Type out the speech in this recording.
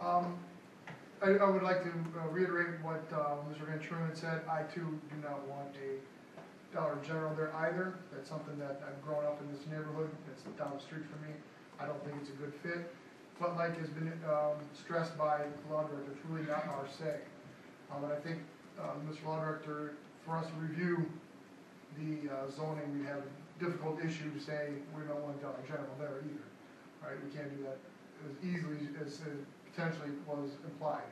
Um, I, I would like to uh, reiterate what, uh, Mr. Van Truman said, I too do not want a Dollar General there either. That's something that I've grown up in this neighborhood, it's down the street from me, I don't think it's a good fit. But like has been, um, stressed by the director, it's really not our say. Um, and I think, uh, Mr. Law Director, for us to review the uh, zoning, we have a difficult issue to say we don't want Dollar General there either. Right, we can't do that as easily as uh, potentially was implied.